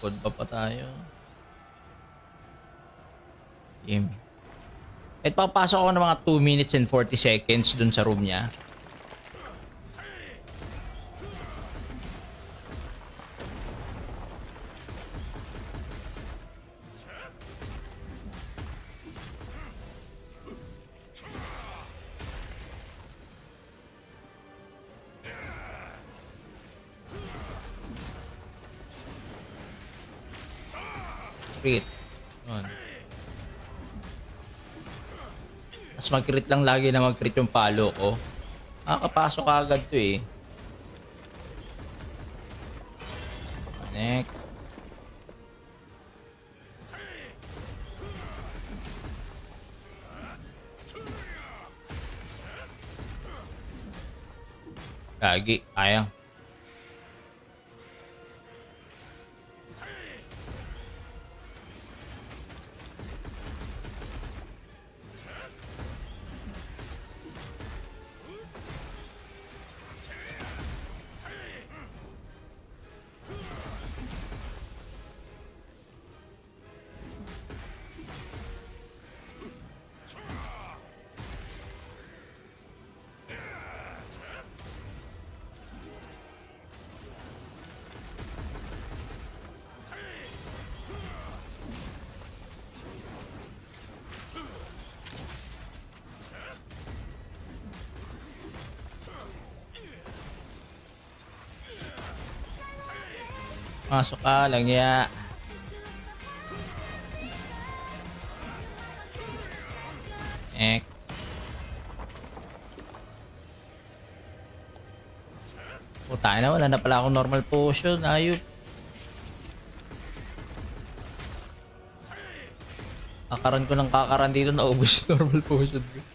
Code pa pa tayo. Game. At papasok ako ng mga 2 minutes and 40 seconds dun sa room niya. Crit. Yun. Mas mag-crit lang lagi na mag-crit yung palo ko. Nakakapasok agad to eh. Connect. Gagi, kaya. Masuk ka lang ya. Ek. Puta na, wala na pala akong normal potion. Ayop. Kakaran ko ng kakaran dito na yung normal potion ko.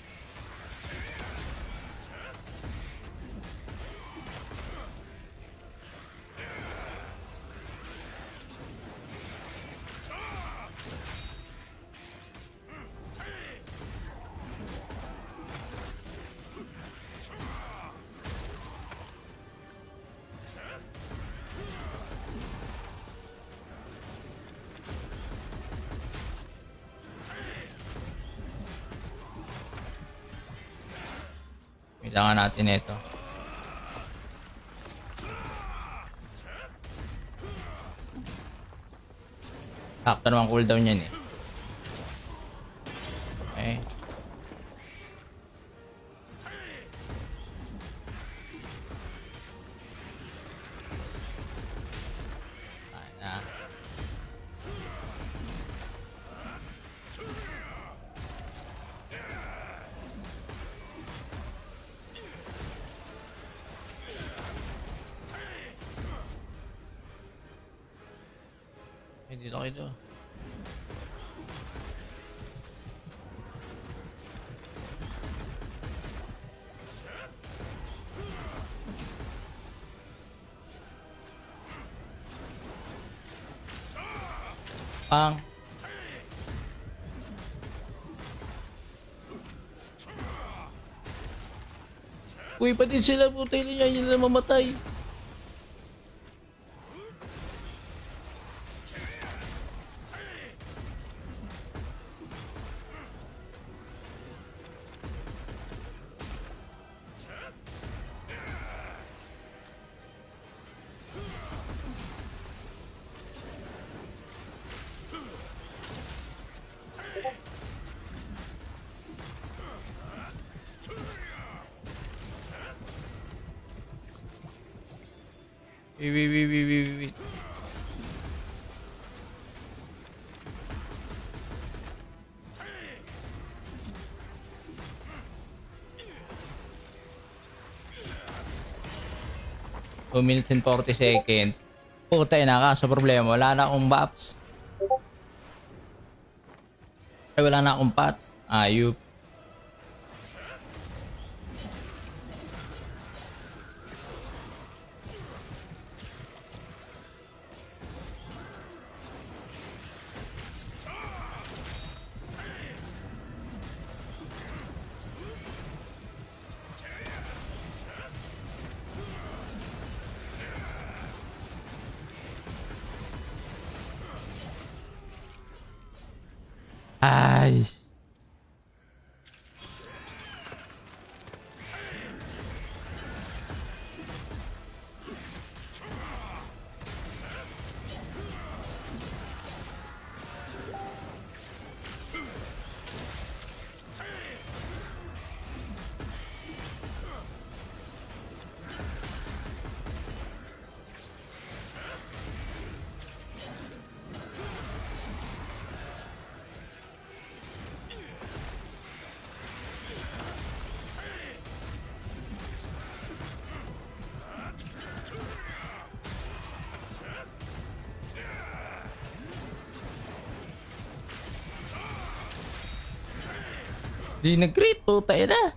Kailangan natin ito. Sakto naman cooldown yan eh. Ay, dito kayo. Pang. Uy, pati sila putay niya, yun na mamatay. Wait, wait, wait, wait, wait, wait. Two minutes and 40 seconds. Puta na kaso problema. Wala na akong buffs. Ay, wala na akong pots. Ayup. Ay. Di nag-crit, puta na.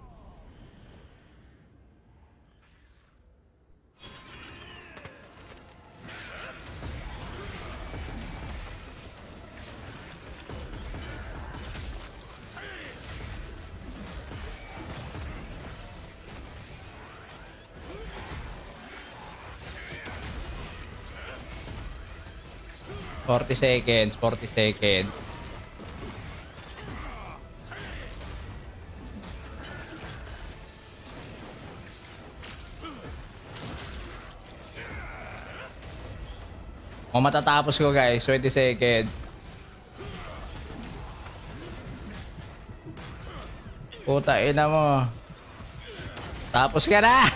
Forty seconds, forty seconds. O matatapos ko guys, 20 seconds. Puta ina mo. Tapos ka na!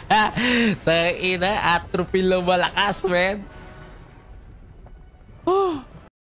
Tangina, atropine lang malakas, men.